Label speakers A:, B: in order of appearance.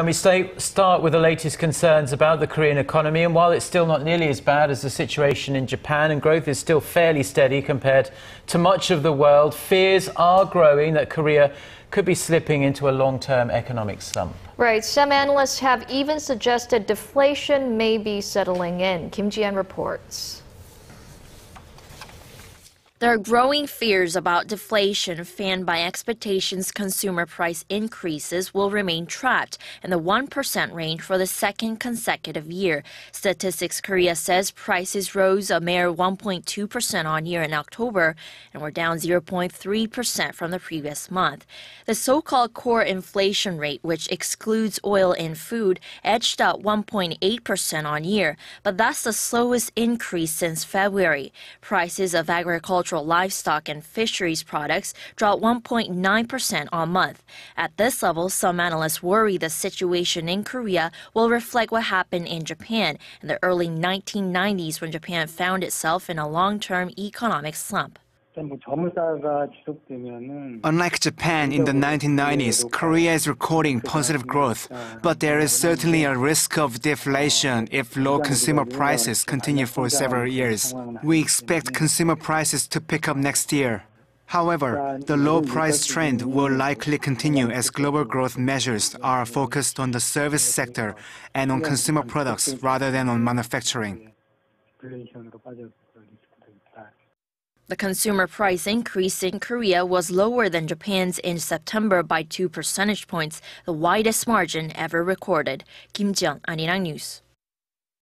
A: And we stay, start with the latest concerns about the Korean economy. And while it's still not nearly as bad as the situation in Japan and growth is still fairly steady compared to much of the world, fears are growing that Korea could be slipping into a long term economic slump.
B: Right. Some analysts have even suggested deflation may be settling in. Kim Ji-yeon reports.
C: There are growing fears about deflation fanned by expectations consumer price increases will remain trapped in the 1% range for the second consecutive year. Statistics Korea says prices rose a mere 1.2% on year in October and were down 0.3% from the previous month. The so-called core inflation rate, which excludes oil and food, edged up 1.8% on year, but that's the slowest increase since February. Prices of agricultural agricultural livestock and fisheries products dropped 1.9% on month. At this level, some analysts worry the situation in Korea will reflect what happened in Japan in the early 1990s when Japan found itself in a long-term economic slump.
D: Unlike Japan in the 1990s, Korea is recording positive growth, but there is certainly a risk of deflation if low consumer prices continue for several years. We expect consumer prices to pick up next year. However, the low price trend will likely continue as global growth measures are focused on the service sector and on consumer products rather than on manufacturing.
C: The consumer price increase in Korea was lower than Japan's in September by 2 percentage points, the widest margin ever recorded. Kim Ji-yeon, Arirang News.